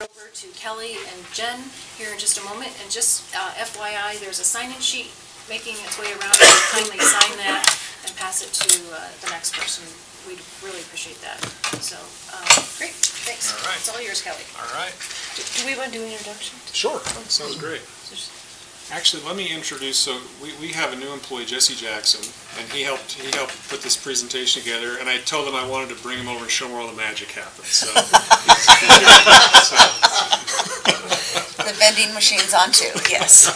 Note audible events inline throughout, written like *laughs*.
over to Kelly and Jen here in just a moment. And just uh, FYI, there's a sign-in sheet making its way around. If you Kindly sign that and pass it to uh, the next person. We'd really appreciate that. So, uh, great, thanks. All right. It's all yours, Kelly. All right. Do we want to do an introduction? Sure, sounds great. Actually, let me introduce, so we, we have a new employee, Jesse Jackson, and he helped, he helped put this presentation together, and I told him I wanted to bring him over and show him where all the magic happens, so. *laughs* The vending machine's on too, yes.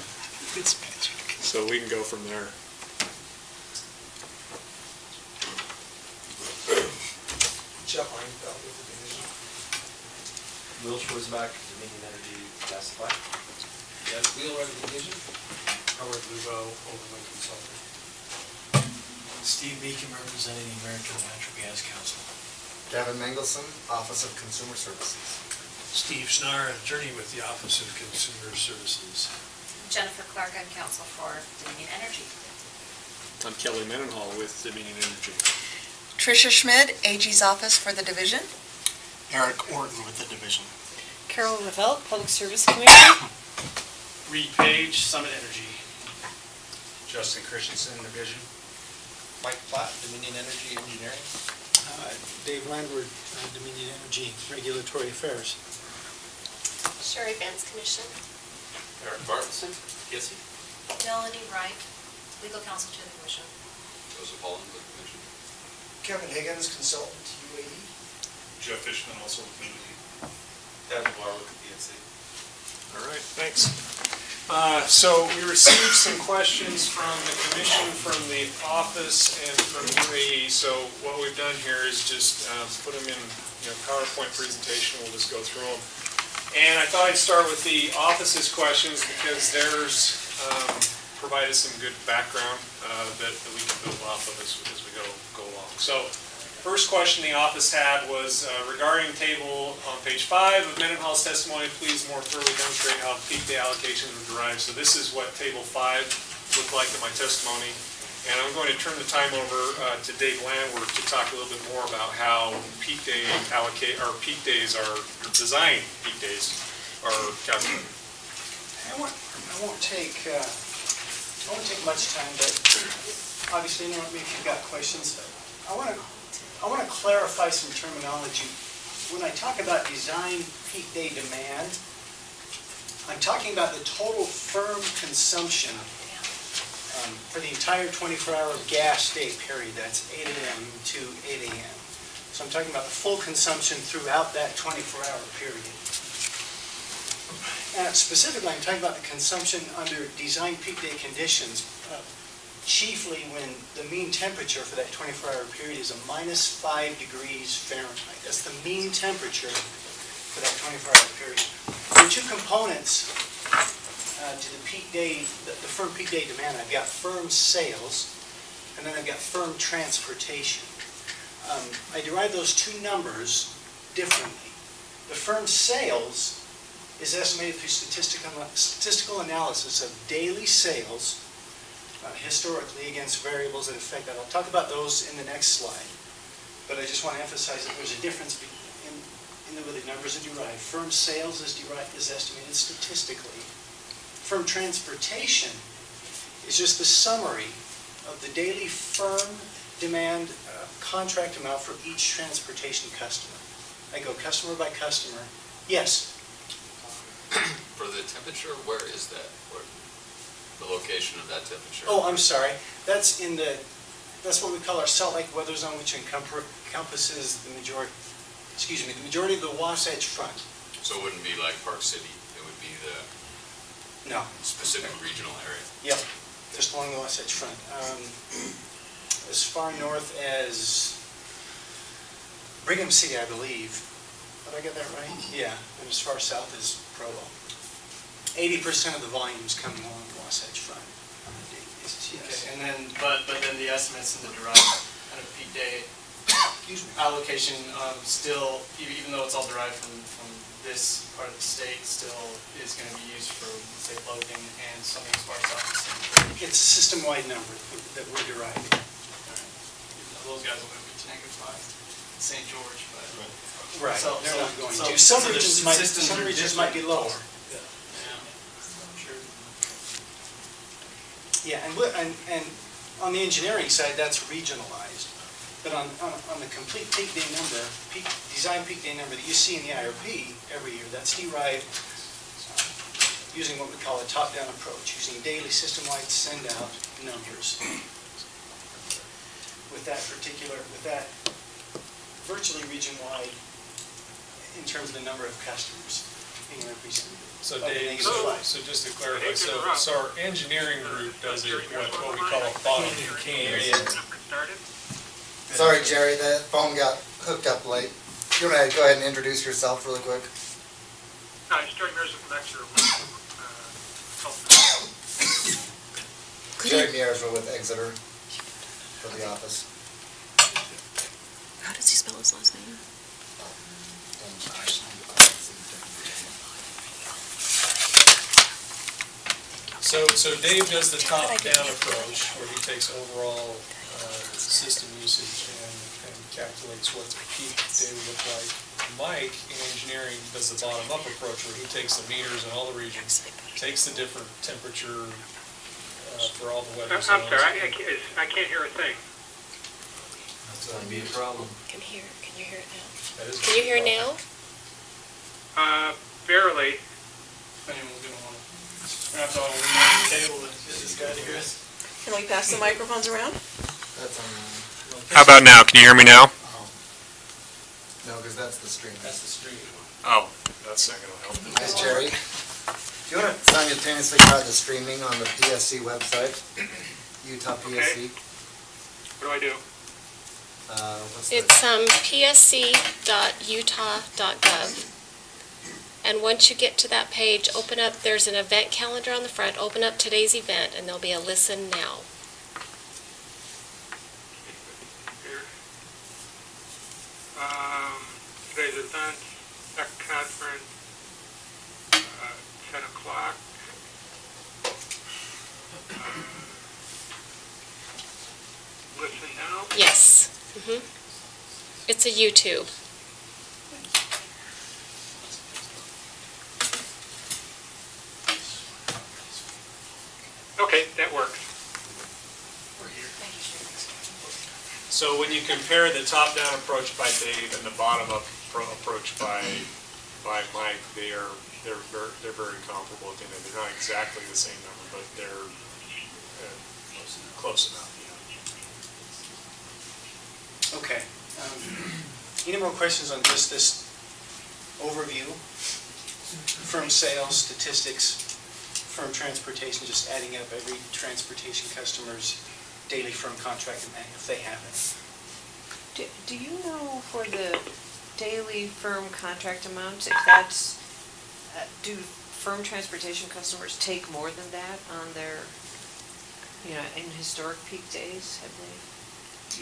*laughs* So we can go from there. Jeff Einfeldt with the division. Will Schwarzenbach, Dominion Energy Gas Supply. Yes, Wheeler of division. Howard Lubow, Overland Consulting. Steve Beacom representing the American Natural Gas Council. Gavin Mangelson, Office of Consumer Services. Steve Snarr, attorney with the Office of Consumer Services. Jennifer Clark, I'm counsel for Dominion Energy. I'm Kelly Mendenhall with Dominion Energy. Tricia Schmid, AG's office for the division. Eric Orton with the division. Carol Revelt, Public Service Commission. Reed Page, Summit Energy. Justin Christensen, Division. Mike Platt, Dominion Energy Engineering. Uh, Dave Landward, uh, Dominion Energy Regulatory Affairs. Sherry Vance Commission. Eric Bartlson, Gissy. Melanie Wright, legal counsel to the commission. Joseph Holland with Commission. Kevin Higgins, Consultant, to UAE. Jeff Fishman also with me. Dave Duar with the PNC. All right, thanks. Uh, So we received some questions from the commission, from the office, and from UAE. So what we've done here is just uh, put them in, you know, PowerPoint presentation, we'll just go through them. And I thought I'd start with the office's questions because theirs um, provided some good background uh, that that we can build off of as as we go go along. So First question the office had was uh, regarding table on page five of Mendenhall's testimony, please more thoroughly demonstrate how peak day allocations were derived. So this is what table five looked like in my testimony. And I'm going to turn the time over uh, to Dave Landwehr to talk a little bit more about how peak day allocate, or peak days are, design peak days are calculated. I won't, I won't take, uh, I won't take much time, but obviously, you know, if you've got questions. I want to, I want to clarify some terminology. When I talk about design peak day demand, I'm talking about the total firm consumption um, for the entire 24-hour gas day period. That's 8 AM to 8 AM. So I'm talking about the full consumption throughout that 24-hour period. And specifically, I'm talking about the consumption under design peak day conditions, uh, chiefly when the mean temperature for that 24-hour period is a minus 5 degrees Fahrenheit. That's the mean temperature for that 24-hour period. There are two components uh, to the peak day, the the firm peak day demand. I've got firm sales, and then I've got firm transportation. Um, I derive those two numbers differently. The firm sales is estimated through statistical, statistical analysis of daily sales historically against variables that affect that. I'll talk about those in the next slide, but I just want to emphasize that there's a difference in, in the way the numbers are derived. Firm sales is derived, is estimated statistically. Firm transportation is just the summary of the daily firm demand uh, contract amount for each transportation customer. I go customer by customer. Yes, For the temperature, where is that? Where, the location of that temperature? Oh, I'm sorry. That's in the, that's what we call our Salt Lake weather zone, which encompasses the majority, excuse me, the majority of the Wasatch Front. So it wouldn't be like Park City, it would be the No, specific regional area. yep, just along the Wasatch Front. Um, As far north as Brigham City, I believe. Did I get that right? Yeah, and as far south as Provo. Eighty percent of the volumes come along the Wasatch Front on a daily basis, yes. Okay, and then, but, but then the estimates in the derived kind of peak day allocation, um, still, even though it's all derived from, from this part of the state, still is gonna be used for, say, Logan and something as far south as St. George. It's a system-wide number that we're deriving. those guys will be negative five. St. George, but. Right, So- they're so- not going so- to. Some so the regions might, some regions might be different. lower. Yeah, I'm sure. Yeah, and, and, and on the engineering side, that's regionalized. But on, on, on the complete peak day number, peak, design peak day number that you see in the IRP every year, that's derived uh, using what we call a top-down approach, using daily system-wide send-out numbers. With that particular, with that virtually region-wide in terms of the number of customers being represented. So of Dave, negative so, five. so just to clarify, so, so our engineering group does a, what, what we call a bottom can. Sorry, Jerry, the phone got hooked up late. You wanna go ahead and introduce yourself really quick? Hi, it's Jerry Mears from Exeter. Jerry Mierzwa with Exeter for the office. How does he spell his last name? Um, So, so Dave does the top-down approach, where he takes overall, uh, system usage and, and calculates what the peak day would look like. Mike, in engineering, does the bottom-up approach, where he takes the meters in all the regions, takes the different temperature, uh, for all the I'm weather sorry, zones. I I can't, I can't hear a thing. That's gonna be a problem. Can hear, can you hear it now? That is- Can you hear it now? Uh, barely. If anyone's we're gonna have to all lean on the table to get this guy to hear us. Can we pass the microphones around? That's on, How about now? Can you hear me now? oh. No, because that's the stream. That's the street. Oh. That's not gonna help. Hi, Jerry. *laughs* Do you want to simultaneously try the streaming on the PSC website? Utah PSC? What do I do? Uh. It's um, psc.utah.gov. And once you get to that page, open up, there's an event calendar on the front, open up today's event, and there'll be a listen now. Um, today's event, tech conference, uh, ten o'clock. Uh, Listen now? Yes. Mhm. It's a YouTube. Okay, that works. So when you compare the top-down approach by Dave and the bottom-up pro- approach by, by Mike, they are, they're, ver- they're very comparable. You know, they're not exactly the same number, but they're uh, close enough. Okay. um, Any more questions on just this overview? Firm sales, statistics, firm transportation, just adding up every transportation customer's daily firm contract amount, if they have it. Do, do you know for the daily firm contract amount, if that's, uh, do firm transportation customers take more than that on their, you know, in historic peak days? Have they,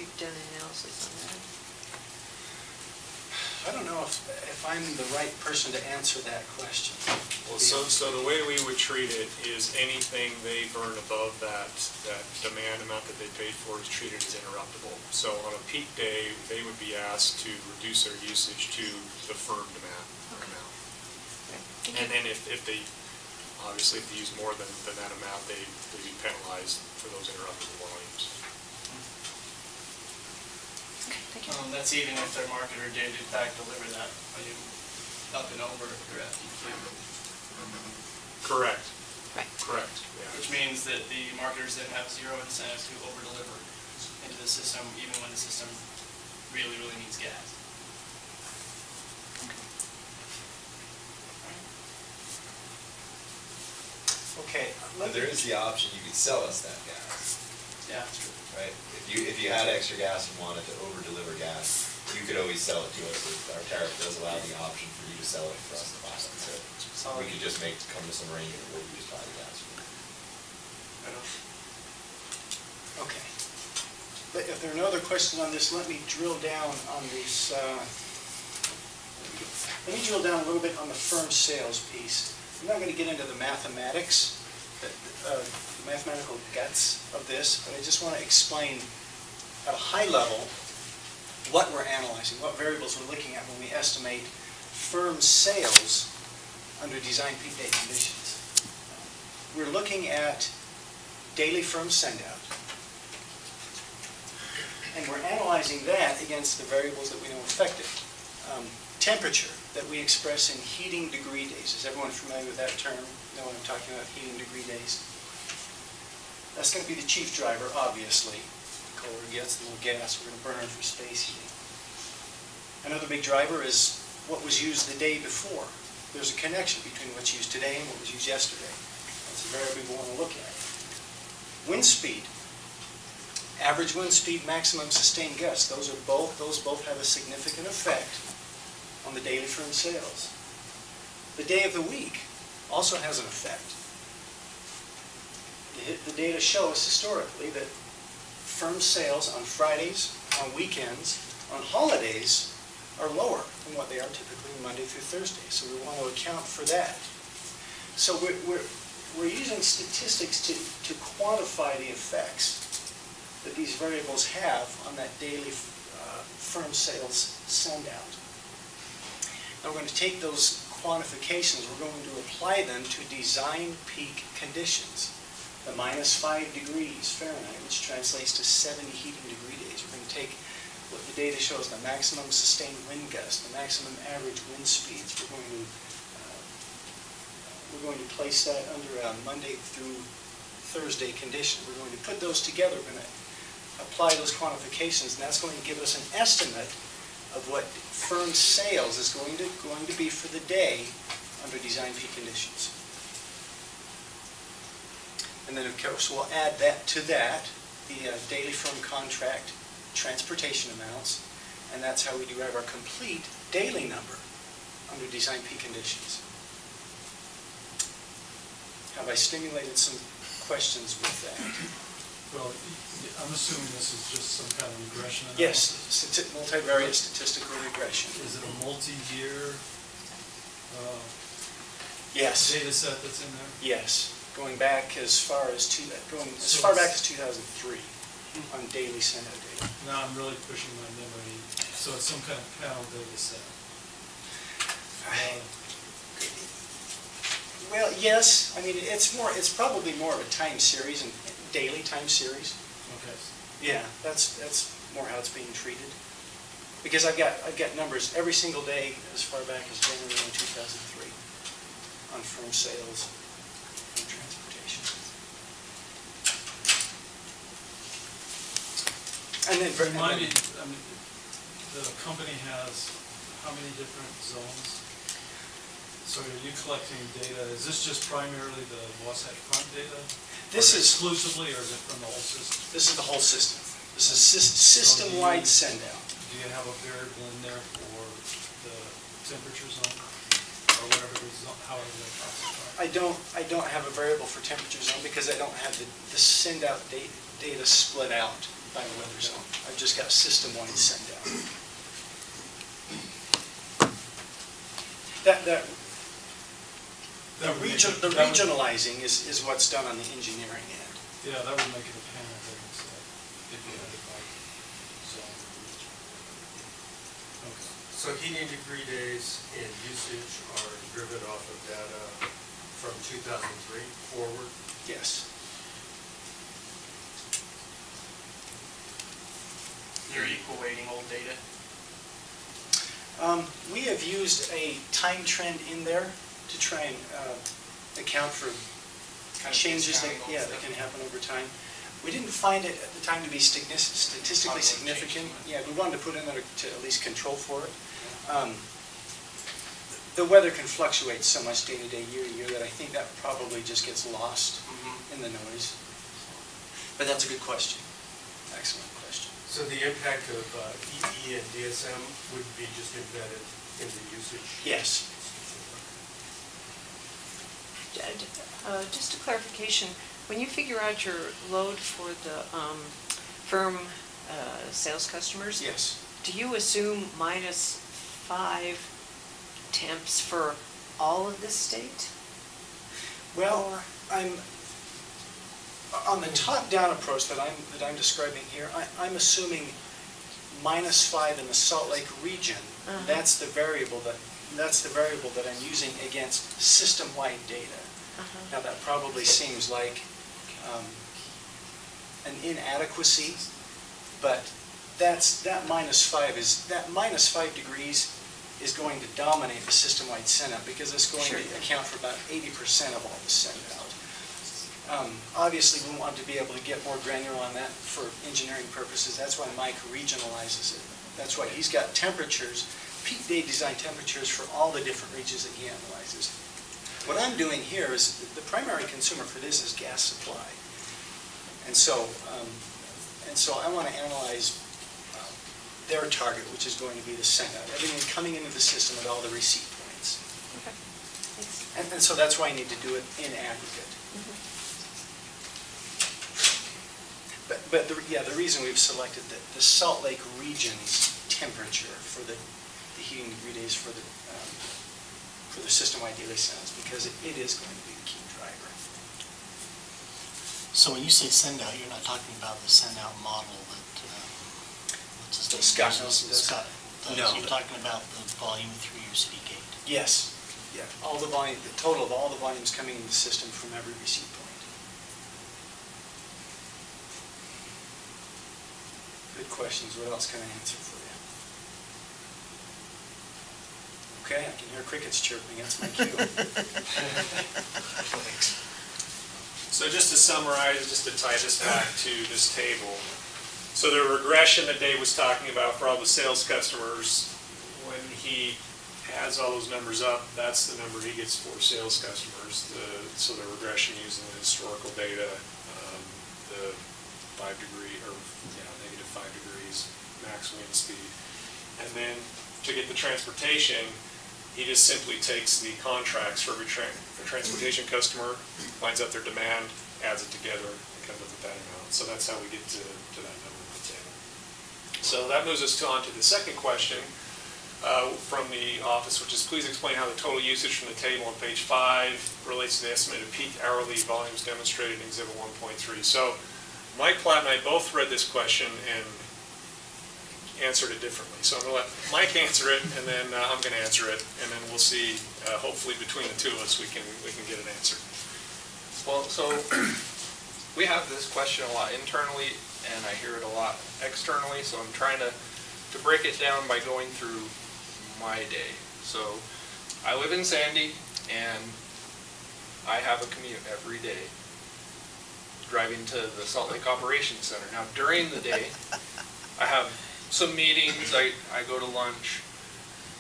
you've done analysis on that? I don't know if, if I'm the right person to answer that question. Well, so, so the way we would treat it is anything they burn above that, that demand amount that they paid for is treated as interruptible. So on a peak day, they would be asked to reduce their usage to the firm demand amount. And then if, if they, obviously if they use more than, than that amount, they, they'd be penalized for those interruptible volumes. Okay, thank you. Um, that's even if their marketer did in fact deliver that, are up and over your FTQ? Correct. Right. Correct, yeah. Which means that the marketers then have zero incentive to over-deliver into the system, even when the system really, really needs gas. Okay. But there is the option, you could sell us that gas, Yeah, that's true. right? If you, if you had extra gas and wanted to over-deliver gas, you could always sell it to us. Our tariff does allow the option for you to sell it for us to buy it. So we could just make, come to some arrangement where we just buy the gas. from. I don't- Okay. But if there are no other questions on this, let me drill down on this, uh, let me drill down a little bit on the firm sales piece. I'm not going to get into the mathematics, the uh, the mathematical guts of this, but I just want to explain at a high level, what we're analyzing, what variables we're looking at when we estimate firm sales under design peak day conditions. We're looking at daily firm sendout. And we're analyzing that against the variables that we know affect it. Um, Temperature that we express in heating degree days. Is everyone familiar with that term? Know what I'm talking about, heating degree days? That's going to be the chief driver, obviously. The colder it gets, the more gas we're going to burn for space heating. Another big driver is what was used the day before. There's a connection between what's used today and what was used yesterday. That's a variable we want to look at. Wind speed. Average wind speed, maximum sustained gusts. Those are both, those both have a significant effect on the daily firm sales. The day of the week also has an effect. The- data show us historically that firm sales on Fridays, on weekends, on holidays are lower than what they are typically Monday through Thursday. So we want to account for that. So we're, we're, we're using statistics to, to quantify the effects that these variables have on that daily uh, firm sales sendout. Now, we're going to take those quantifications, we're going to apply them to design peak conditions. The minus five degrees Fahrenheit, which translates to 70 heating degree days. We're going to take what the data shows, the maximum sustained wind gust, the maximum average wind speeds. We're going to, uh, we're going to place that under a Monday through Thursday condition. We're going to put those together, we're going to apply those quantifications, and that's going to give us an estimate of what firm sales is going to, going to be for the day under design peak conditions. And then, of course, we'll add that to that, the uh, daily firm contract transportation amounts, and that's how we derive our complete daily number under design peak conditions. Have I stimulated some questions with that? Well, I'm assuming this is just some kind of regression Yes, analysis? stati- multivariate statistical regression. Is it a multi-year uh, Yes, data set that's in there? yes, going back as far as two, going as far back as 2003 on daily send out data. Now I'm really pushing my memory, so it's some kind of panel data set. Uh, Well, yes, I mean, it's more, it's probably more of a time series and daily time series. Okay, Yeah, that's, that's more how it's being treated. Because I've got, I've got numbers every single day as far back as January in 2003 on firm sales and transportation. And then. Remind me, I mean, the company has how many different zones? So are you collecting data, is this just primarily the Wasatch Front data? This Or is- Exclusively, or is it from the whole system? This is the whole system. This is sys- system-wide send out. Do you have a variable in there for the temperature zone? Or whatever it is, however they classify? I don't, I don't have a variable for temperature zone because I don't have the, the send out data, data split out by weather zone. I've just got system-wide send out. That, that, the That would make region, it- the that would- regionalizing is, is what's done on the engineering end. Yeah, that would make it a panel data set, if you had it by zone. Okay. So heating degree days and usage are driven off of data from 2003 forward? Yes. You're equal weighting old data. Um, We have used a time trend in there to try and uh, account for Kind of changes that, yeah, that can happen over time. We didn't find it at the time to be statistically Probably wouldn't change significant. Yeah, we wanted to put in there to at least control for it. Um, The weather can fluctuate so much day to day, year to year, that I think that probably just gets lost Mhm. in the noise. But that's a good question. Excellent. So the impact of uh, EE and DSM would be just embedded in the usage? Yes. Uh, Just a clarification, when you figure out your load for the um, firm uh, sales customers? Yes. Do you assume minus five temps for all of the state? Well, I'm, On the top-down approach that I'm, that I'm describing here, I, I'm assuming minus five in the Salt Lake region. Uh-huh. That's the variable that, that's the variable that I'm using against system-wide data. Uh-huh. Now, that probably seems like um, an inadequacy, but that's, that minus five is, that minus five degrees is going to dominate the system-wide send-out because it's going to account for about eighty percent of all the send-out. Um, Obviously, we want to be able to get more granular on that for engineering purposes. That's why Mike regionalizes it. That's why he's got temperatures, peak day design temperatures for all the different regions that he analyzes. What I'm doing here is, the primary consumer for this is gas supply. And so, um, and so I want to analyze uh, their target, which is going to be the send-out, everything coming into the system at all the receipt points. Okay. And, and so that's why I need to do it in aggregate. But, but, the yeah, the reason we've selected the, the Salt Lake region's temperature for the, the heating degree days for the, um, for the system-wide daily sends, because it, it is going to be the key driver. So when you say send out, you're not talking about the send out model that, uh, what's his name? Scott? Nelson does? Scott does. No, You're talking about the volume through your city gate. Yes, yeah, all the volume, the total of all the volumes coming in the system from every receipt point. Good questions, what else can I answer for you? Okay, I can hear crickets chirping, that's my cue. *laughs* So just to summarize, just to tie this back to this table, so the regression that Dave was talking about for all the sales customers, when he adds all those numbers up, that's the number he gets for sales customers. The, so the regression using the historical data, um, the five degree, or, you know, negative five degrees, max wind speed. And then to get the transportation, he just simply takes the contracts for every for transportation customer, lines up their demand, adds it together, and comes up with that amount. So that's how we get to, to that number at the table. So that moves us to, on to the second question uh, from the office, which is please explain how the total usage from the table on page five relates to the estimated peak hourly volumes demonstrated in Exhibit 1.3. So Mike Platt and I both read this question and answered it differently. So I'm going to let Mike answer it, and then uh, I'm going to answer it, and then we'll see, uh, hopefully between the two of us, we can, we can get an answer. Well, so *clears throat* we have this question a lot internally, and I hear it a lot externally, so I'm trying to, to break it down by going through my day. So I live in Sandy, and I have a commute every day, driving to the Salt Lake Operations Center. Now, during the day, I have some meetings, I, I go to lunch.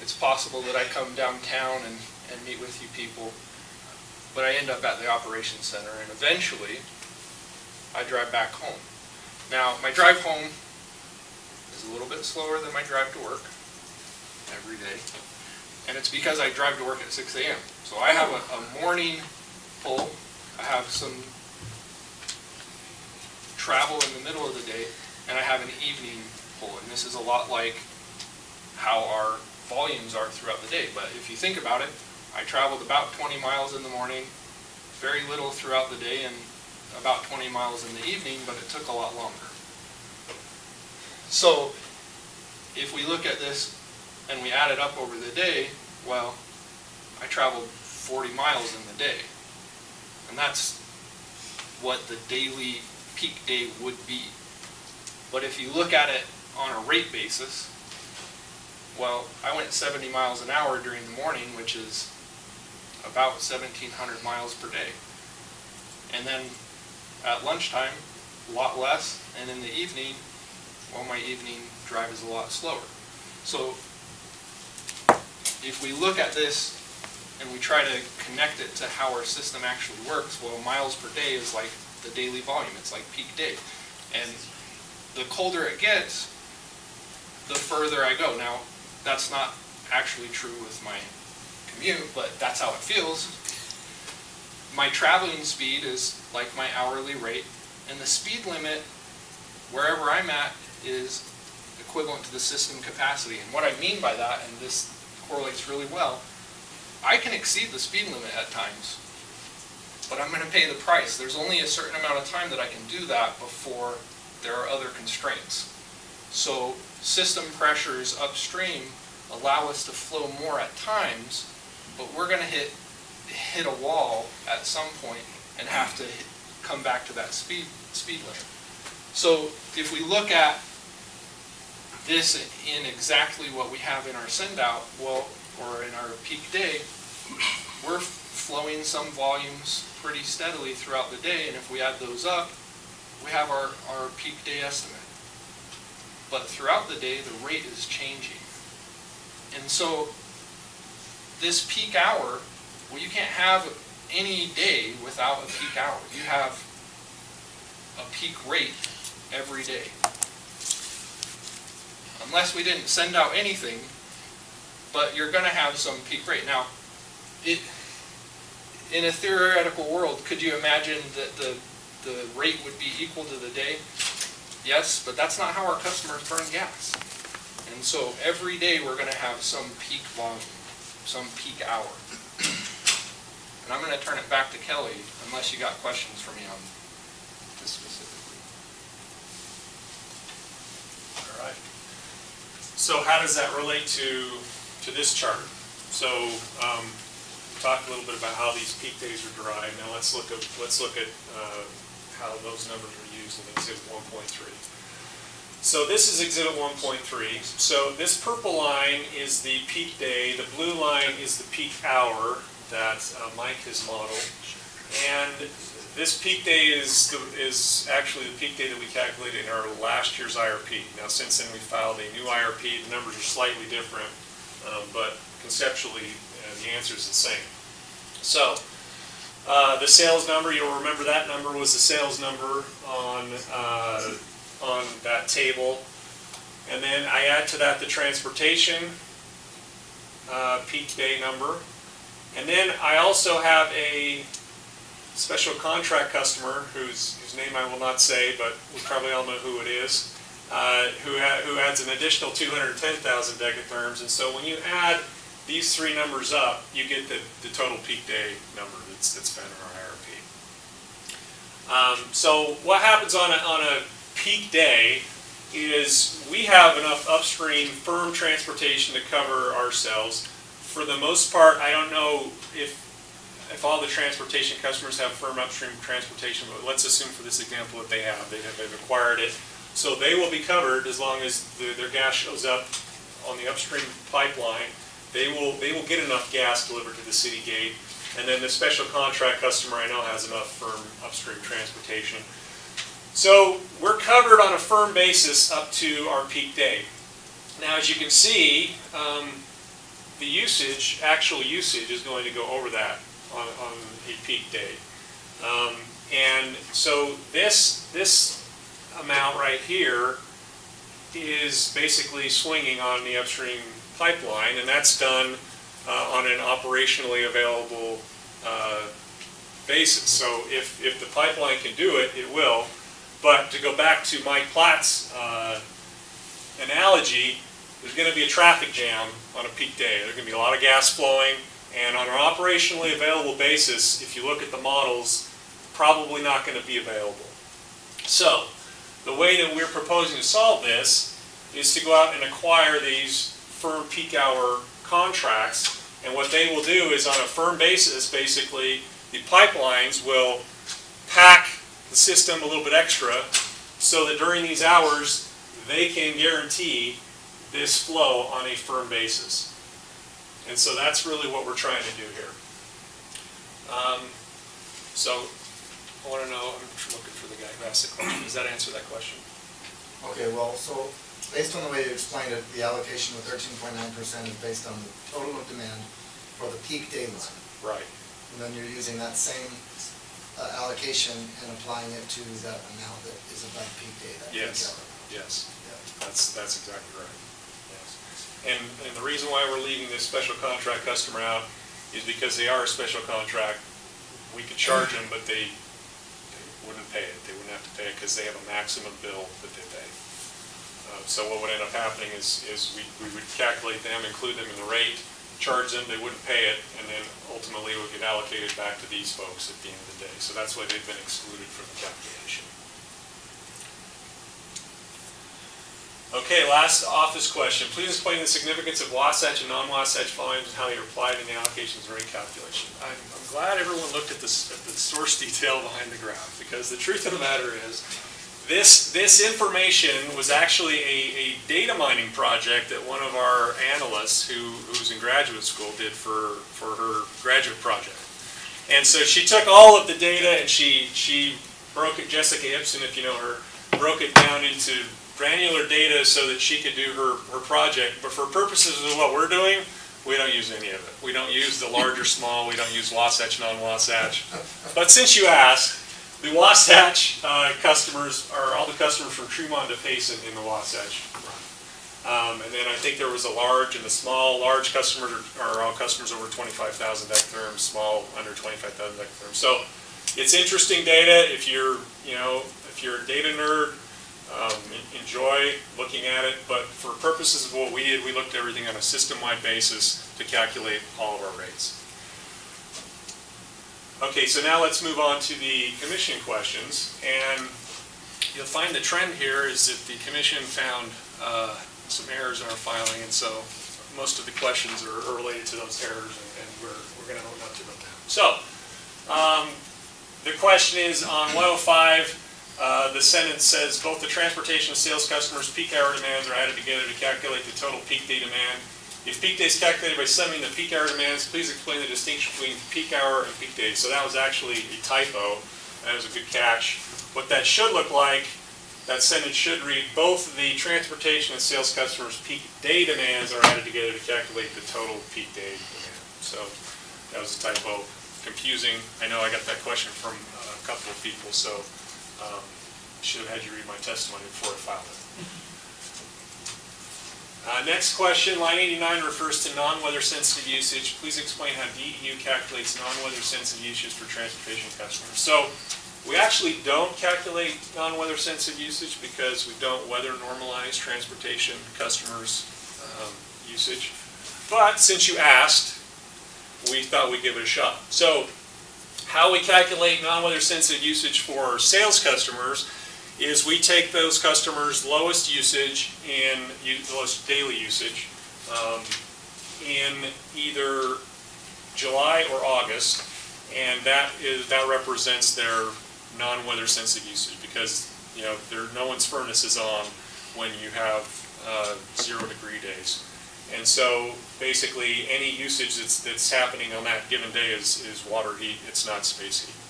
It's possible that I come downtown and, and meet with you people but I end up at the operations center, and eventually, I drive back home. Now, my drive home is a little bit slower than my drive to work every day, and it's because I drive to work at 6 a.m. So I have a, a morning pull, I have some travel in the middle of the day, and I have an evening and this is a lot like how our volumes are throughout the day. But if you think about it, I traveled about 20 miles in the morning, very little throughout the day, and about 20 miles in the evening, but it took a lot longer. So if we look at this and we add it up over the day, well, I traveled 40 miles in the day. And that's what the daily peak day would be. But if you look at it on a rate basis, well, I went 70 miles an hour during the morning, which is about 1,700 miles per day. And then at lunchtime, a lot less, and in the evening, well, my evening drive is a lot slower. So if we look at this and we try to connect it to how our system actually works, well, miles per day is like the daily volume, it's like peak day. And the colder it gets, the further I go. Now, that's not actually true with my commute, but that's how it feels. My traveling speed is like my hourly rate, and the speed limit, wherever I'm at, is equivalent to the system capacity. And what I mean by that, and this correlates really well, I can exceed the speed limit at times. but I'm gonna pay the price. There's only a certain amount of time that I can do that before there are other constraints. So system pressures upstream allow us to flow more at times, but we're gonna hit, hit a wall at some point and have to hit- come back to that speed, speed limit. So if we look at this in exactly what we have in our send-out, well, or in our peak day, we're flowing some volumes pretty steadily throughout the day, and if we add those up, we have our, our peak day estimate. But throughout the day, the rate is changing. And so, this peak hour, well, you can't have any day without a peak hour. You have a peak rate every day. Unless we didn't send out anything, but you're gonna have some peak rate. Now, it, in a theoretical world, could you imagine that the, the rate would be equal to the day? Yes, but that's not how our customers burn gas. And so every day, we're gonna have some peak volume, some peak hour. And I'm gonna turn it back to Kelly, unless you got questions for me on this specifically. All right. So how does that relate to, to this chart? So, um, a little bit about how these peak days are derived. Now let's look at, let's look at, uh, how those numbers are exhibit one point three. So this is exhibit one point three. So this purple line is the peak day, the blue line is the peak hour that uh, Mike has modeled. And this peak day is, the- is actually the peak day that we calculated in our last year's IRP. Now, since then, we filed a new IRP, the numbers are slightly different, um, but conceptually, uh, the answer is the same. So, uh, the sales number, you'll remember that number was the sales number on, uh, on that table. And then I add to that the transportation uh, peak day number. And then I also have a special contract customer whose, whose name I will not say, but we probably all know who it is, uh, who, who adds an additional 210,000 decatherms. And so when you add these three numbers up, you get the, the total peak day number that's, that's found in our IRP. Um, so what happens on a, on a peak day is we have enough upstream firm transportation to cover ourselves. For the most part, I don't know if, if all the transportation customers have firm upstream transportation, but let's assume for this example that they have, they have, they've acquired it. So they will be covered as long as the- their gas shows up on the upstream pipeline. They will, they will get enough gas delivered to the city gate. And then the special contract customer I know has enough firm upstream transportation. So we're covered on a firm basis up to our peak day. Now, as you can see, um, the usage, actual usage is going to go over that on, on a peak day. Um, and so this, this amount right here is basically swinging on the upstream pipeline, and that's done uh, on an operationally available uh, basis. So if, if the pipeline can do it, it will. But to go back to Mike Platt's uh, analogy, there's going to be a traffic jam on a peak day. There's going to be a lot of gas flowing, and on an operationally available basis, if you look at the models, probably not going to be available. So, the way that we're proposing to solve this is to go out and acquire these firm peak hour contracts, and what they will do is on a firm basis, basically, the pipelines will pack the system a little bit extra so that during these hours, they can guarantee this flow on a firm basis. And so that's really what we're trying to do here. Um, So, I want to know, I'm looking for the guy who asked the question, does that answer that question? Okay, well, so, based on the way you explained it, the allocation of thirteen point nine percent is based on the total of demand for the peak day line. Right. And then you're using that same uh, allocation and applying it to that amount that is above peak day, peak Yes, yes, that's, that's exactly right, yes. And, and the reason why we're leaving this special contract customer out is because they are a special contract. We could charge them, but they, they wouldn't pay it, they wouldn't have to pay it because they have a maximum bill that they pay. Uh, So what would end up happening is, is we, we would calculate them, include them in the rate, charge them, they wouldn't pay it, and then ultimately it would get allocated back to these folks at the end of the day. So that's why they've been excluded from the calculation. Okay, last office question. Please explain the significance of Wasatch and non-Wasatch volumes and how they are applied in the allocations rate calculation. I'm, I'm glad everyone looked at this, at the source *laughs* detail behind the graph, because the truth of the matter is, this, this information was actually a, a data mining project that one of our analysts who, who's in graduate school did for, for her graduate project. And so she took all of the data and she, she broke it, Jessica Ibsen, if you know her, broke it down into granular data so that she could do her, her project. But for purposes of what we're doing, we don't use any of it. We don't use the large or small, we don't use Wasatch, non-Wasatch. But since you asked, the Wasatch uh, customers are all the customers from Tremonton to Payson in the Wasatch. Um, and then I think there was a large and a small. Large customers are, are all customers over 25,000 decatherms, small under 25,000 decatherms. So it's interesting data. If you're, you know, if you're a data nerd, um, enjoy looking at it. But for purposes of what we did, we looked at everything on a system-wide basis to calculate all of our rates. Okay, so now let's move on to the commission questions. And you'll find the trend here is that the commission found uh, some errors in our filing, and so most of the questions are are related to those errors, and and we're, we're going to own up to them. So, um, the question is on 105, uh, the sentence says, "Both the transportation and sales customers' peak hour demands are added together to calculate the total peak day demand. If peak day is calculated by summing the peak hour demands, please explain the distinction between peak hour and peak day." So that was actually a typo. That was a good catch. What that should look like, that sentence should read, "Both the transportation and sales customers' peak day demands are added together to calculate the total peak day demand." So that was a typo, confusing. I know I got that question from a couple of people, so um, should have had you read my testimony before I filed it. Uh, Next question, line 89 refers to non-weather sensitive usage. Please explain how DEU calculates non-weather sensitive usage for transportation customers. So we actually don't calculate non-weather sensitive usage because we don't weather normalize transportation customers' um, usage. But since you asked, we thought we'd give it a shot. So how we calculate non-weather sensitive usage for sales customers is we take those customers' lowest usage and lowest daily usage, um, in either July or August, and that is, that represents their non-weather sensitive usage, because, you know, there, no one's furnace is on when you have, uh, zero degree days. And so, basically, any usage that's, that's happening on that given day is, is water heat, it's not space heat.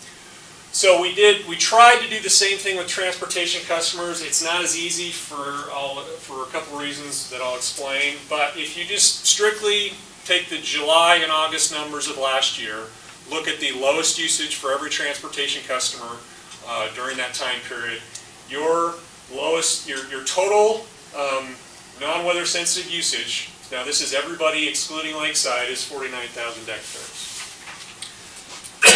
So we did, we tried to do the same thing with transportation customers. It's not as easy for all, for a couple reasons that I'll explain. But if you just strictly take the July and August numbers of last year, look at the lowest usage for every transportation customer uh, during that time period, your lowest, your, your total um, non-weather sensitive usage, now this is everybody excluding Lakeside, is 49,000 decatherms.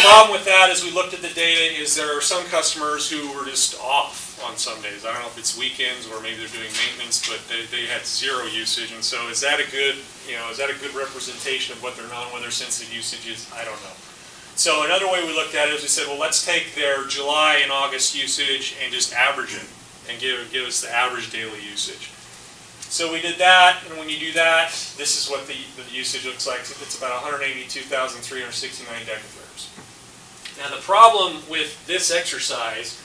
The problem with that, as we looked at the data, is there are some customers who were just off on some days. I don't know if it's weekends or maybe they're doing maintenance, but they, they had zero usage. And so is that a good, you know, is that a good representation of what their non-weather sensitive usage is? I don't know. So another way we looked at it is we said, well, let's take their July and August usage and just average it and give, give us the average daily usage. So we did that, and when you do that, this is what the, the usage looks like. It's about 182,369 decatherms. Now, the problem with this exercise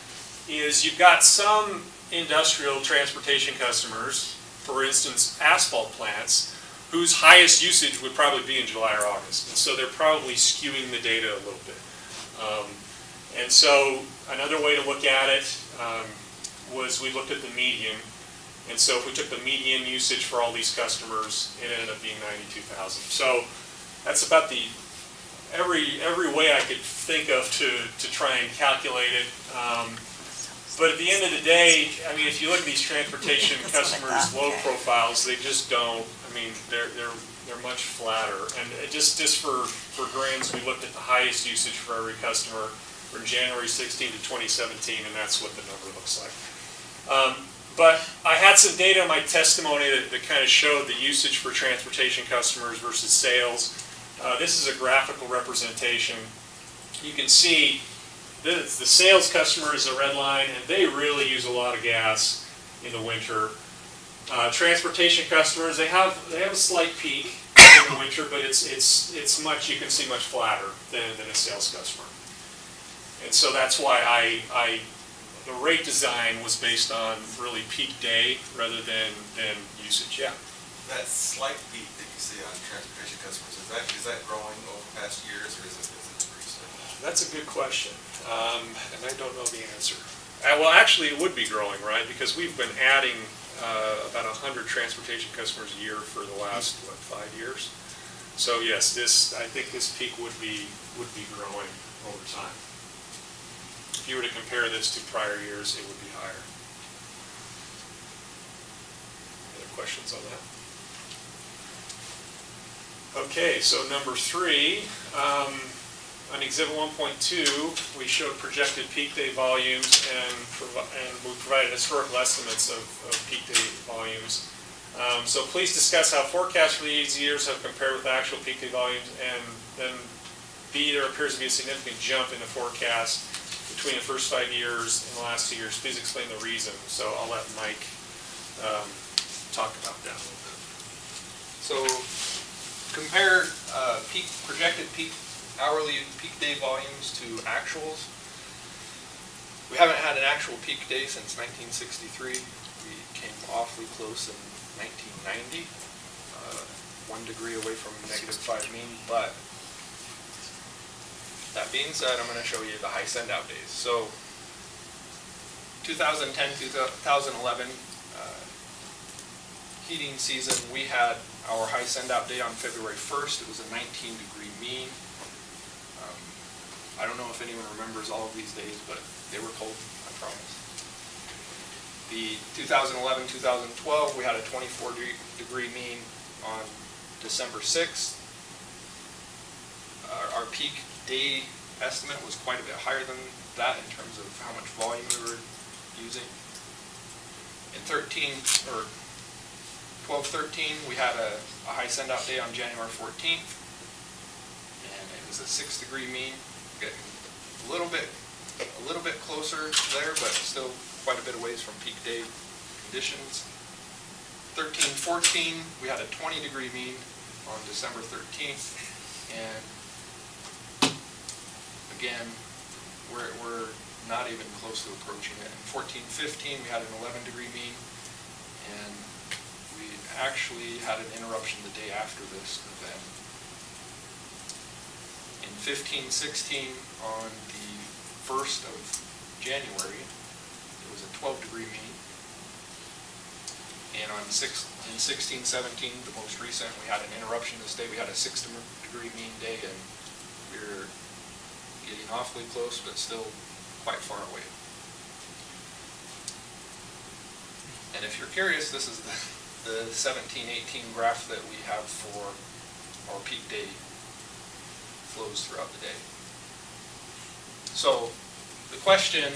is you've got some industrial transportation customers, for instance, asphalt plants, whose highest usage would probably be in July or August. And so they're probably skewing the data a little bit. Um, and so another way to look at it um, was we looked at the median. And so if we took the median usage for all these customers, it ended up being 92,000. So that's about the every every way I could think of to to try and calculate it. Um, but at the end of the day, I mean, if you look at these transportation *laughs* That's what I customers' load profiles, they just don't. I mean, they're they're they're much flatter. And it just just for for grins, we looked at the highest usage for every customer from January 16 to 2017, and that's what the number looks like. Um, But I had some data in my testimony that, that kind of showed the usage for transportation customers versus sales. Uh, this is a graphical representation. You can see the, the sales customer is a red line, and they really use a lot of gas in the winter. Uh, transportation customers, they have, they have a slight peak in the winter, but it's, it's, it's much, you can see much flatter than, than a sales customer. And so that's why I, I, the rate design was based on really peak day rather than, than usage, yeah. That slight peak you see on transportation customers, is that, is that growing over the past years, or is it, is it decreasing? That's a good question, um, and I don't know the answer. Uh, well, actually, it would be growing, right, because we've been adding, uh, about a hundred transportation customers a year for the last, what, five years? So yes, this, I think this peak would be, would be growing over time. If you were to compare this to prior years, it would be higher. Other questions on that? Okay, so number three, um, on exhibit one point two, we showed projected peak day volumes and and we provided historical estimates of, of peak day volumes. Um, so please discuss how forecasts for these years have compared with actual peak day volumes and then B, there appears to be a significant jump in the forecast between the first five years and the last two years. Please explain the reason. So I'll let Mike, um, talk about that a little bit. So compare uh, peak, projected peak hourly peak day volumes to actuals. We haven't had an actual peak day since 1963. We came awfully close in 1990, uh, one degree away from negative five mean, but that being said, I'm going to show you the high send-out days. So 2010, 2011 uh, heating season, we had our high send-out day on February 1st. It was a 19-degree mean. Um, I don't know if anyone remembers all of these days, but they were cold, I promise. The 2011, 2012, we had a 24-degree mean on December 6th. Our- Our peak day estimate was quite a bit higher than that in terms of how much volume we were using. In 13, or 12, 13, we had a, a high send-out day on January 14th, and it was a six-degree mean, getting a little bit, a little bit closer there, but still quite a bit away from peak day conditions. 13, 14, we had a 20-degree mean on December 13th, and again, we're, we're not even close to approaching it. In 14, 15, we had an 11-degree mean, actually had an interruption the day after this event. In 1516, on the 1st of January, it was a 12-degree mean. And on six, in 1617, the most recent, we had an interruption this day. We had a six-degree mean day, and we we're getting awfully close, but still quite far away. And if you're curious, this is the, the 17, 18 graph that we have for our peak day flows throughout the day. So the question,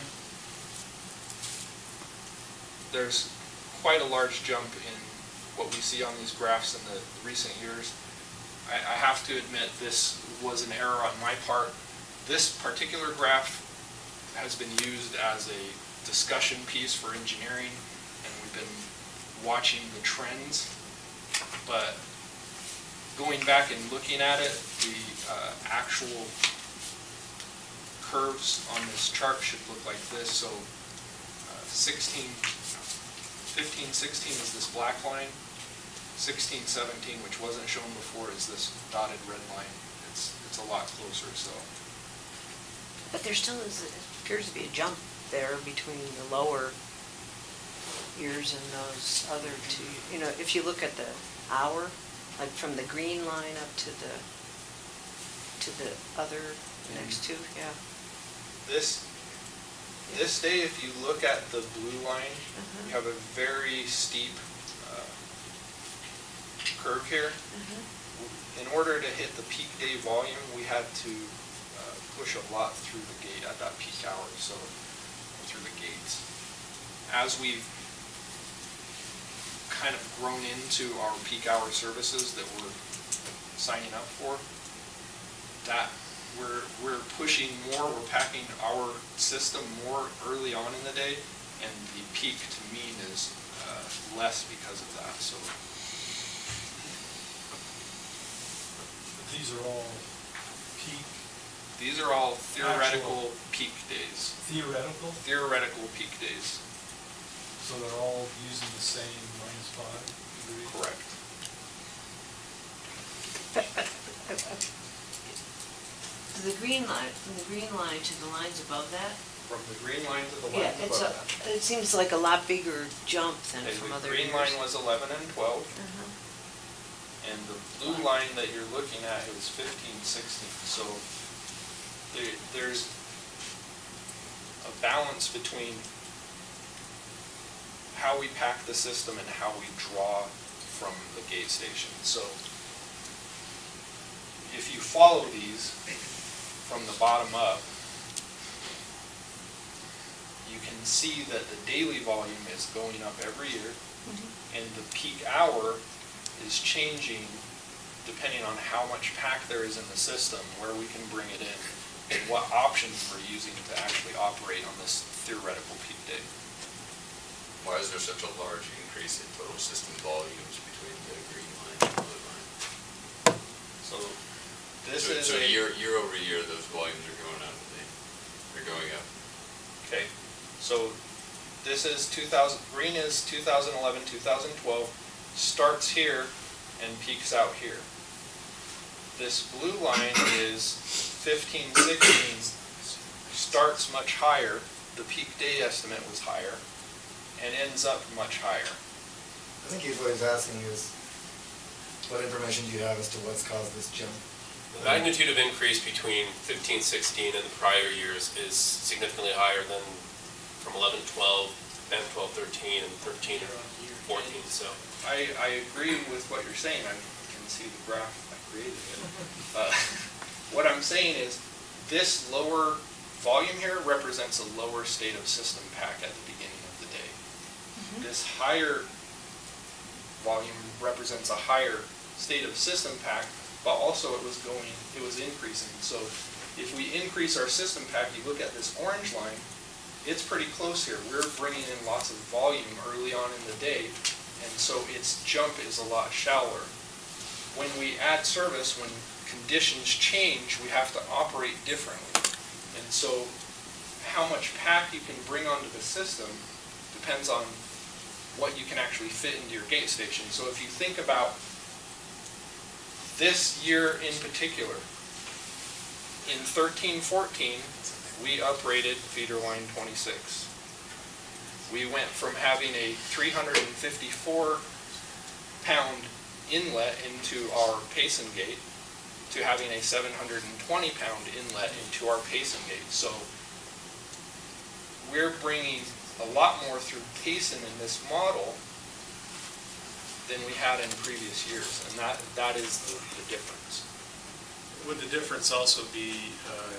there's quite a large jump in what we see on these graphs in the recent years. I, I have to admit this was an error on my part. This particular graph has been used as a discussion piece for engineering, and we've been watching the trends. But going back and looking at it, the uh, actual curves on this chart should look like this. So uh, 16, 15, 16 is this black line. 16, 17, which wasn't shown before, is this dotted red line. It's, it's a lot closer, so. But there still is, appears to be a jump there between the lower years and those other two. You know, if you look at the hour, like from the green line up to the, to the other next two, yeah. This, this day, if you look at the blue line, Mhm. you have a very steep uh, curve here. In order to hit the peak day volume, we had to uh, push a lot through the gate at that peak hour, so through the gates. As we've kind of grown into our peak hour services that we're signing up for, that we're, we're pushing more, we're packing our system more early on in the day, and the peak to mean is uh, less because of that, so. These are all peak? These are all theoretical peak days, theoretical, theoretical peak days, so they're all using the same five degree? correct. The green line, from the green line to the lines above that? From the green line to the Yeah, line it's a, above that. it seems like a lot bigger jump than Okay, from The other green years. line was eleven and twelve, Uh-huh. and the blue line that you're looking at is fifteen, sixteen, so there, there's a balance between how we pack the system and how we draw from the gate station. So if you follow these from the bottom up, you can see that the daily volume is going up every year, mm-hmm. and the peak hour is changing depending on how much pack there is in the system, where we can bring it in, and what options we're using to actually operate on this theoretical peak day. Why is there such a large increase in total system volumes between the green line and the blue line? So this So- is So a. year, year over year, those volumes are going up, they, they're going up. Okay, so this is 2000, green is 2011, 2012, starts here and peaks out here. This blue line is 15, 16, starts much higher, the peak day estimate was higher, and ends up much higher. I think he's what he's asking is, what information do you have as to what's caused this jump? The magnitude of increase between 15, 16 and the prior years is significantly higher than from 11, 12, 10, 12, 13, and 13, and 14, so. I, I agree with what you're saying, I can see the graph, I created it. *laughs* Uh, What I'm saying is, this lower volume here represents a lower state of system pack at the beginning of the day. This higher volume represents a higher state of system pack, but also it was going, it was increasing. So if we increase our system pack, you look at this orange line, it's pretty close here. We're bringing in lots of volume early on in the day, and so its jump is a lot shallower. When we add service, when conditions change, we have to operate differently. And so how much pack you can bring onto the system depends on what you can actually fit into your gate station. So if you think about this year in particular, in thirteen fourteen, we upgraded feeder line twenty-six. We went from having a three hundred and fifty-four pound inlet into our Payson gate to having a seven hundred and twenty pound inlet into our Payson gate. So we're bringing a lot more through Payson in this model than we had in previous years, and that, that is the, the difference. Would the difference also be uh,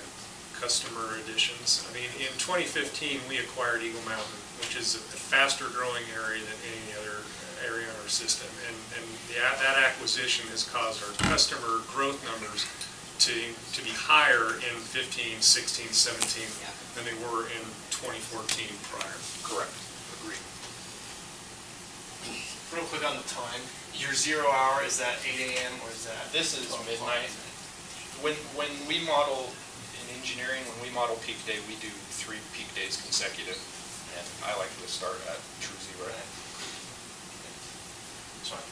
customer additions? I mean, in 2015, we acquired Eagle Mountain, which is a faster growing area than any other area in our system. And, and the- that acquisition has caused our customer growth numbers to, to be higher in 15, 16, 17 than they were in 2014 prior. Correct. Agreed. Real quick on the time, your zero hour, is that eight AM or is that? This is 12 midnight. When, when we model, in engineering, when we model peak day, we do three peak days consecutive, and I like to start at true zero. Sorry.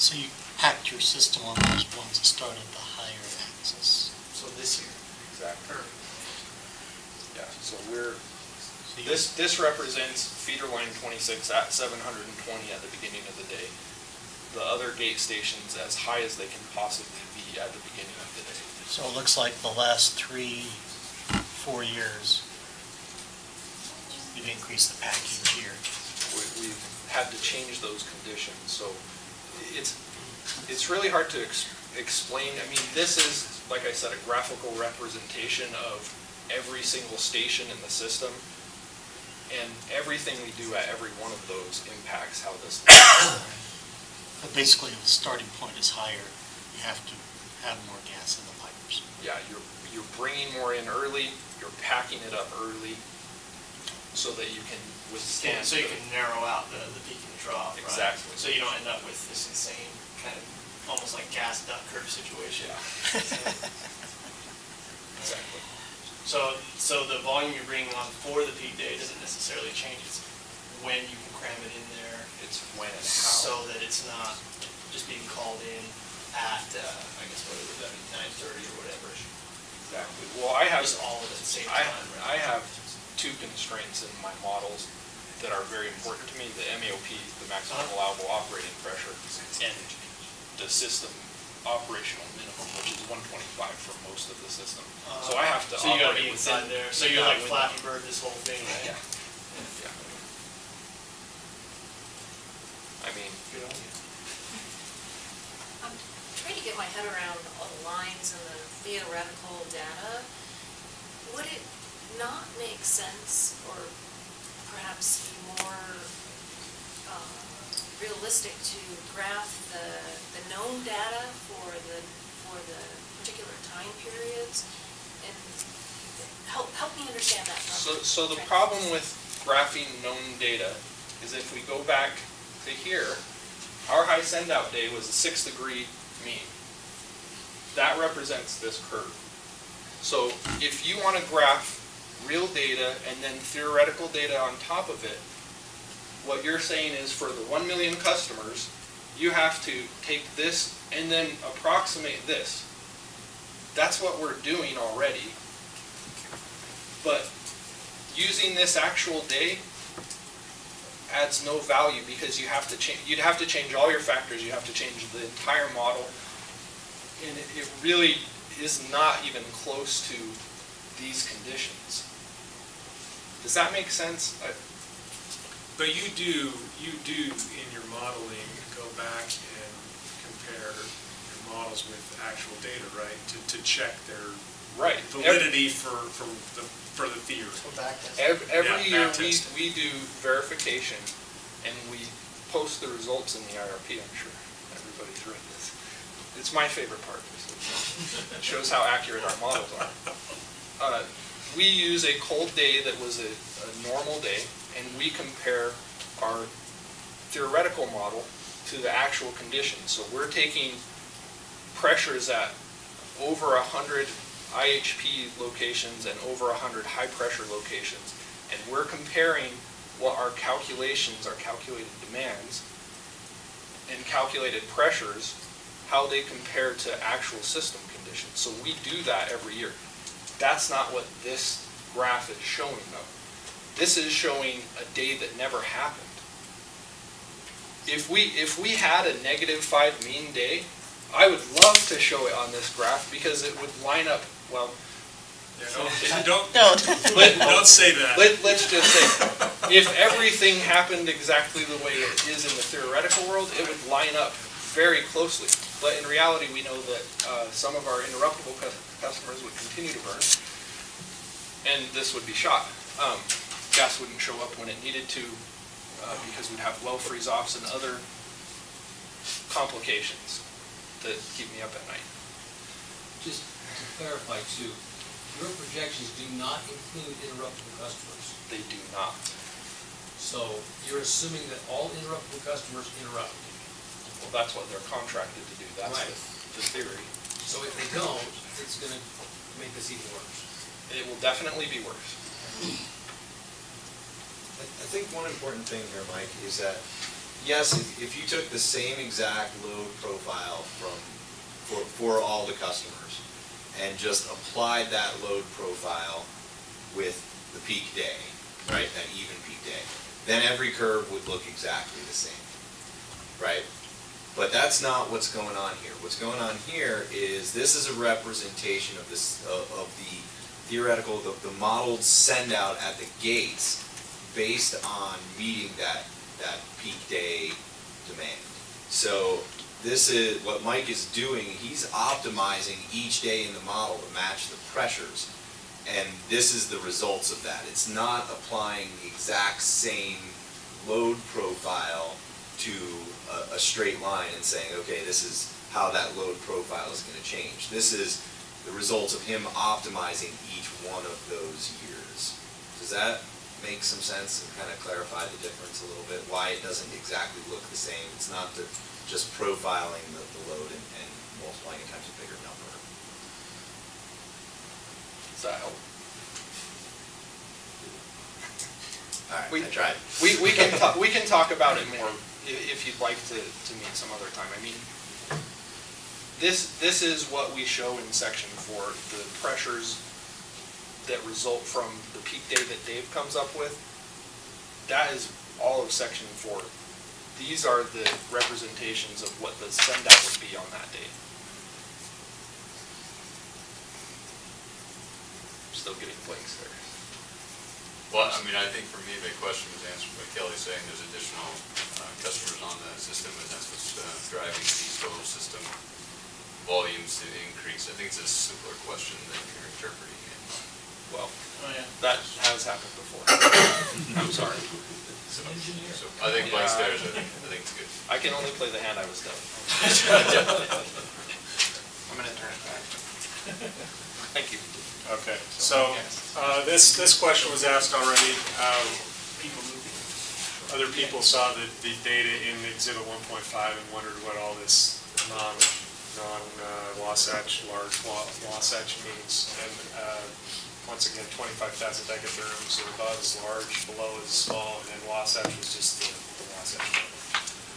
So you packed your system on those ones that started the higher axis. So this year? Exactly. Yeah, so we're, this, this represents feeder line twenty-six at seven hundred and twenty at the beginning of the day. The other gate stations as high as they can possibly be at the beginning of the day. So it looks like the last three, four years, you've increased the packing here. we- we've had to change those conditions, so it's, it's really hard to ex- explain. I mean, this is, like I said, a graphical representation of every single station in the system. And everything we do at every one of those impacts how this. *coughs* But basically, if the starting point is higher, you have to have more gas in the pipes. Yeah, you're, you're bringing more in early, you're packing it up early so that you can withstand. So you the- can narrow out the, the peak and the trough, right? Exactly. So you don't end up with this insane kind of, almost like gas duck curve situation. *laughs* Exactly. So, so the volume you're bringing on for the peak day doesn't necessarily change, it's when you can cram it in there. It's when and how. So that it's not just being called in at, uh, I guess, what would that be, nine thirty or whatever. Exactly. Well, I have. Just all of it at the same I, time, I have two constraints in my models that are very important to me, the MAOP, the maximum Uh-huh. allowable operating pressure, and the system operational minimum, which is one twenty-five for most of the system. So I have to Uh, So you gotta operate be inside within- there, so within you're like window. Flappy Bird this whole thing, right? Yeah. Yeah. I mean, Good on you. I'm trying to get my head around all the lines and the theoretical data. Would it not make sense, or perhaps be more uh, realistic to graph the, the known data for the, for the particular time periods? And help, help me understand that. So, so the problem with graphing known data is if we go back to here, our high send-out day was a six degree mean. That represents this curve. So if you want to graph real data and then theoretical data on top of it, what you're saying is for the one million customers, you have to take this and then approximate this. That's what we're doing already. But using this actual day adds no value because you have to change, you'd have to change all your factors, you have to change the entire model. And it, it really is not even close to these conditions. Does that make sense? I- But you do, you do in your modeling, go back and compare your models with actual data, right? To, to check their Right. validity for, for the, for the theory. Every, every Yeah, year, we, we do verification, and we post the results in the IRP, I'm sure everybody's read this. It's my favorite part, it shows how accurate our models are. Uh, We use a cold day that was a, a normal day, and we compare our theoretical model to the actual conditions. So we're taking pressures at over a hundred IHP locations and over a hundred high-pressure locations, and we're comparing what our calculations, our calculated demands, and calculated pressures, how they compare to actual system conditions. So we do that every year. That's not what this graph is showing though. This is showing a day that never happened. If we, if we had a negative five mean day, I would love to show it on this graph because it would line up, well. Yeah, don't, *laughs* don't, *laughs* Don't. Let- don't say that. Let, let's just say, if everything happened exactly the way it is in the theoretical world, it would line up very closely. But in reality, we know that uh, some of our interruptible customers would continue to burn, and this would be shot. Um, Gas wouldn't show up when it needed to, uh, because we'd have well freeze-offs and other complications that keep me up at night. Just to clarify too, your projections do not include interruptible customers. They do not. So you're assuming that all interruptible customers interrupt. Well, that's what they're contracted to do. That's Right. the, the theory. So if they don't, it's gonna make this even worse. It will definitely be worse. I think one important thing here, Mike, is that, yes, if, if you took the same exact load profile from, for, for all the customers, and just applied that load profile with the peak day, right, that even peak day, then every curve would look exactly the same, right? But that's not what's going on here. What's going on here is, this is a representation of this, of, of the theoretical, the, the modeled send out at the gates based on meeting that, that peak day demand. So this is, what Mike is doing, he's optimizing each day in the model to match the pressures. And this is the results of that. It's not applying the exact same load profile to a, a straight line and saying, okay, this is how that load profile is gonna change. This is the results of him optimizing each one of those years. Does that make some sense and kind of clarify the difference a little bit? Why it doesn't exactly look the same? It's not the, just profiling the, the load and, and multiplying it times a bigger number. Does that help? All right, We- I tried. We, we can, ta- we can talk about it more if you'd like to, to meet some other time. I mean, this, this is what we show in section four, the pressures that result from the peak day that Dave comes up with. That is all of section four. These are the representations of what the send out would be on that day. Still getting blanks there. Well, I mean, I think for me, the question was answered by Kelly saying there's additional uh, customers on the system, and that's what's uh, driving the total system volumes to increase. I think it's a simpler question than you're interpreting. Well, Oh, yeah. that has happened before. *coughs* I'm sorry. So so I think Blake's there, so I think, it's good. I can only play the hand I was dealt. I'm gonna turn it back. Thank you. Okay, so, uh, this, this question was asked already. Um, Other people saw the, the data in Exhibit one point five and wondered what all this non, non uh, Wasatch, large Wa- Wasatch means. And, uh, once again, twenty-five thousand decatherms, so above is large, below is small, and then Wasatch was just the, the Wasatch.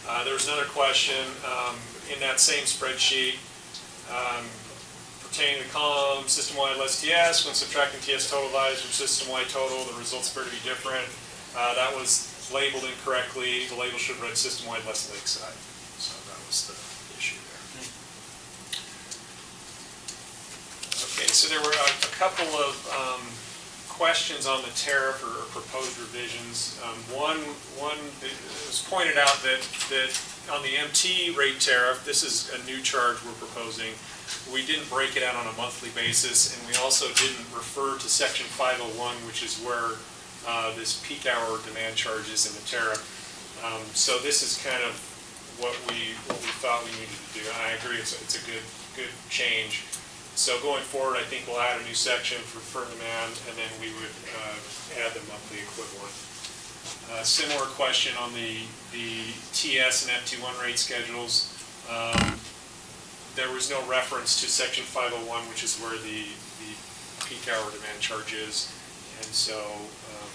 Uh, there was another question, um, in that same spreadsheet, um, pertaining to column system-wide less TS, when subtracting TS total values from system-wide total, the results appear to be different. Uh, that was labeled incorrectly, the label should read system-wide less lakeside, so that was the issue there. Okay, so there were a, a couple of, um, questions on the tariff or or proposed revisions. Um, one, one, was pointed out that, that on the MT rate tariff, this is a new charge we're proposing. We didn't break it out on a monthly basis, and we also didn't refer to section five oh one, which is where, uh, this peak hour demand charge is in the tariff. Um, so this is kind of what we, what we thought we needed to do, and I agree, it's, a- it's a good, good change. So going forward, I think we'll add a new section for firm demand, and then we would uh, add the monthly equivalent. Uh, Similar question on the, the TS and FT1 rate schedules. Um, There was no reference to section 501, which is where the, the peak hour demand charge is. And so um,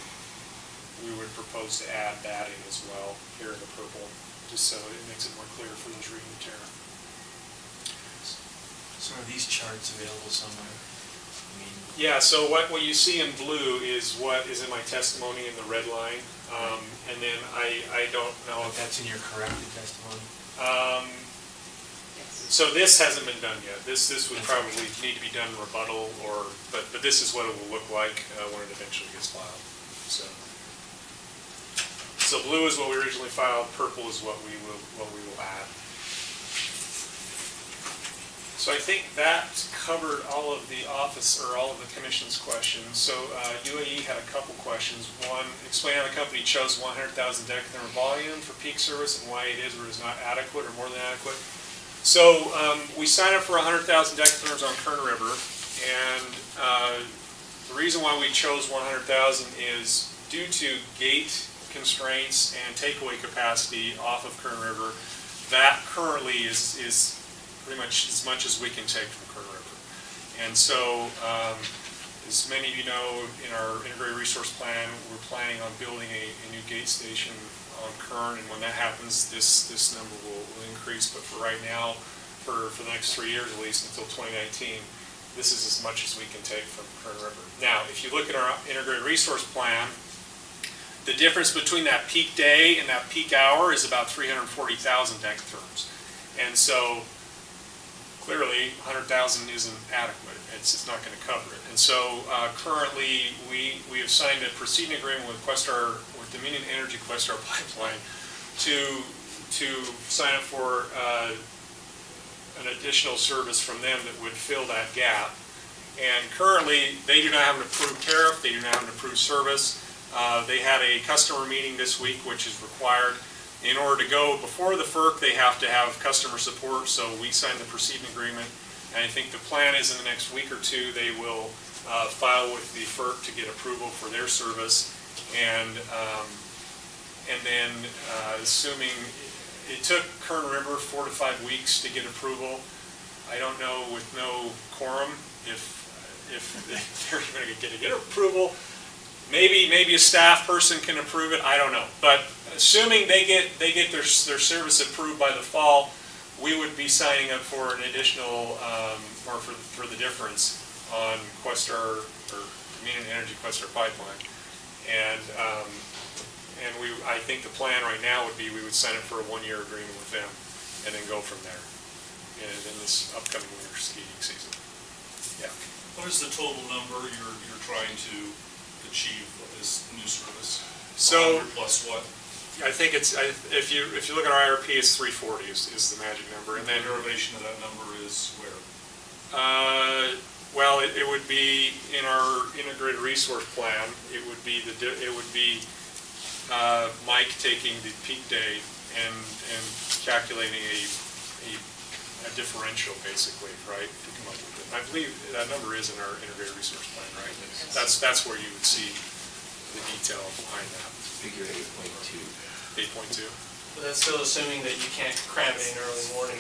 we would propose to add that in as well, here in the purple, just so it makes it more clear for those reading tariff. So are these charts available somewhere? I mean, Yeah, so what, what you see in blue is what is in my testimony in the red line. Um, and then I, I don't know if, that's in your corrected testimony? um, so this hasn't been done yet. This, this would probably need to be done rebuttal or, but, but this is what it will look like, uh, when it eventually gets filed, so. So blue is what we originally filed, purple is what we will, what we will add. So I think that covered all of the office, or all of the commission's questions. So uh, UAE had a couple questions. One, explain how the company chose 100,000 decatherm volume for peak service and why it is or is not adequate or more than adequate. So um, we signed up for 100,000 decatherms on Kern River, and uh, the reason why we chose 100,000 is due to gate constraints and takeaway capacity off of Kern River. That currently is, is pretty much as much as we can take from Kern River. And so, um, as many of you know, in our integrated resource plan, we're planning on building a, a new gate station on Kern, and when that happens, this, this number will, will increase. But for right now, for, for the next three years at least, until 2019, this is as much as we can take from Kern River. Now, if you look at our integrated resource plan, the difference between that peak day and that peak hour is about 340,000 decatherms. And so, clearly, 100,000 isn't adequate. It's, it's not going to cover it. And so uh, currently, we, we have signed a precedent agreement with Questar, with Dominion Energy Questar *laughs* Pipeline to, to sign up for uh, an additional service from them that would fill that gap. And currently, they do not have an approved tariff, they do not have an approved service. Uh, They had a customer meeting this week, which is required. In order to go before the FERC, they have to have customer support, so we signed the precedent agreement. And I think the plan is in the next week or two, they will uh, file with the FERC to get approval for their service. And, um, and then, uh, assuming, it took Kern River four to five weeks to get approval. I don't know with no quorum if, if *laughs* they're going to get approval. Maybe, maybe a staff person can approve it, I don't know. But assuming they get, they get their, their service approved by the fall, we would be signing up for an additional, um, or for, for the difference on Questar, or Dominion Energy Questar Pipeline. And, um, and we, I think the plan right now would be we would sign up for a one-year agreement with them and then go from there in, in this upcoming winter skiing season. Yeah. What is the total number you're, you're trying to achieve with this new service? So- 100 Plus what? I think it's, I- if you, if you look at our IRP, it's three forty is, is the magic number. And The then, derivation of that number is where? uh, well, it, it would be in our integrated resource plan, it would be the, it would be, uh, Mike taking the peak day and, and calculating a, a, a differential basically, right, to come up with it. I believe that number is in our integrated resource plan, right? That's, that's where you would see the detail behind that. Figure eight point two. Eight point two? But that's still assuming that you can't cram it in early morning,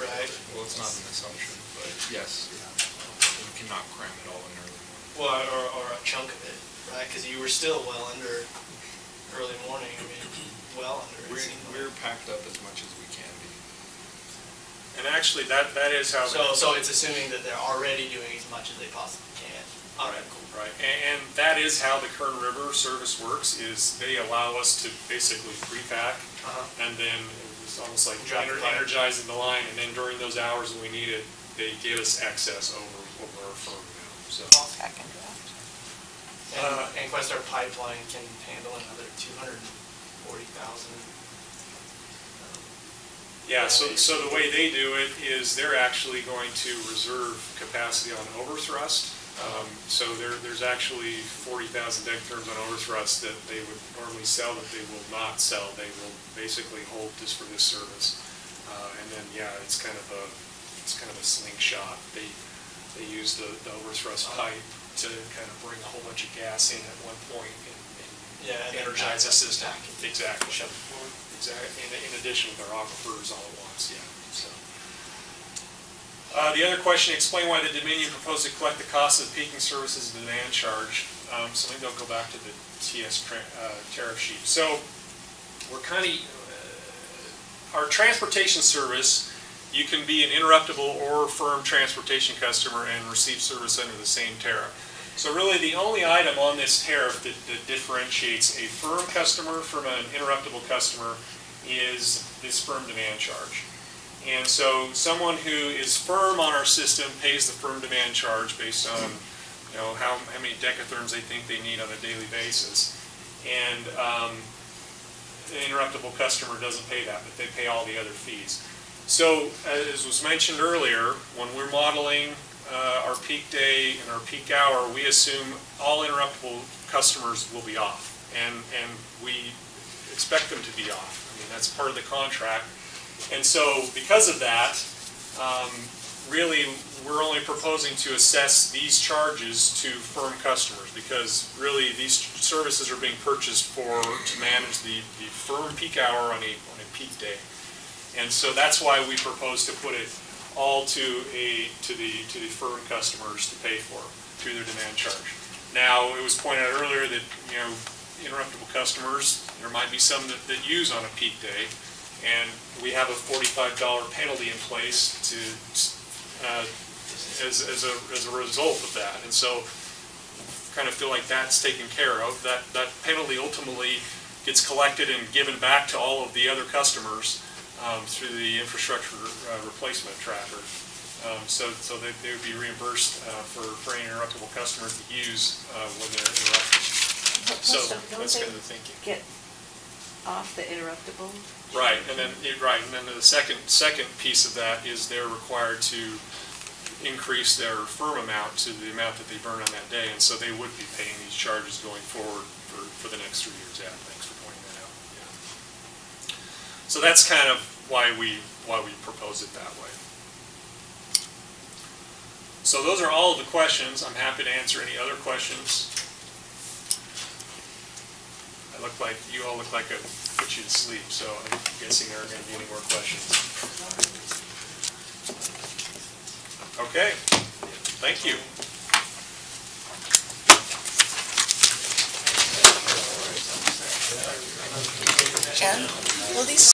right? Well, it's not an assumption, but yes, you cannot cram it all in early morning. Well, or, or a chunk of it, right? Because you were still well under early morning, I mean, well under. We're, we're packed up as much as we can be. And actually, that, that is how. So, so it's assuming that they're already doing as much as they possibly can. All right, cool. Right, and, and that is how the Kern River service works, is they allow us to basically pre-pack, Uh-huh. and then it's almost like Drop the ener- energizing the line, and then during those hours when we need it, they give us access over, over our firm now, so. Back into that. Uh, And, and Questar Pipeline can handle another two hundred and forty thousand. Yeah, so, so the way they do it is they're actually going to reserve capacity on overthrust. Um, So there, there's actually forty thousand decatherms on overthrust that they would normally sell that they will not sell. They will basically hold just for this service. Uh, And then, yeah, it's kind of a, it's kind of a slingshot. They, they use the, the overthrust pipe to kind of bring a whole bunch of gas in at one point and Yeah, and and energize the system. Exactly. Exactly, in, in addition with our aquifers all at once, yeah, so. Uh, the other question, explain why the Dominion proposed to collect the cost of peaking services and demand charge. Um, so maybe I'll go back to the TS uh, tariff sheet. So, we're kind of, uh, our transportation service, you can be an interruptible or firm transportation customer and receive service under the same tariff. So really, the only item on this tariff that, that differentiates a firm customer from an interruptible customer is this firm demand charge. And so someone who is firm on our system pays the firm demand charge based on, you know, how, how many decatherms they think they need on a daily basis. And, um, an interruptible customer doesn't pay that, but they pay all the other fees. So, as was mentioned earlier, when we're modeling uh, our peak day and our peak hour, we assume all interruptible customers will be off. And, and we expect them to be off. I mean, that's part of the contract. And so, because of that, um, really, we're only proposing to assess these charges to firm customers, because really, these services are being purchased for, to manage the, the firm peak hour on a, on a peak day. And so that's why we propose to put it all to a, to the, to the firm customers to pay for through their demand charge. Now, it was pointed out earlier that, you know, interruptible customers, there might be some that, that use on a peak day, and we have a forty-five dollar penalty in place to, uh, as, as a, as a result of that. And so, kind of feel like that's taken care of. That, that penalty ultimately gets collected and given back to all of the other customers um, through the infrastructure uh, replacement tracker. Um, So, so they, they would be reimbursed uh, for, for any interruptible customer to use uh, when they're interrupted. So Don't that's kind of the thinking. Get off the interruptible? Right, and then, right, and then the second, second piece of that is they're required to increase their firm amount to the amount that they burn on that day, and so they would be paying these charges going forward for, for the next three years. Yeah, thanks for pointing that out. Yeah. So that's kind of why we, why we propose it that way. So those are all of the questions. I'm happy to answer any other questions. I look like, you all look like I put you to sleep, so I'm guessing there aren't going to be any more questions. Okay, thank you. Jen, will these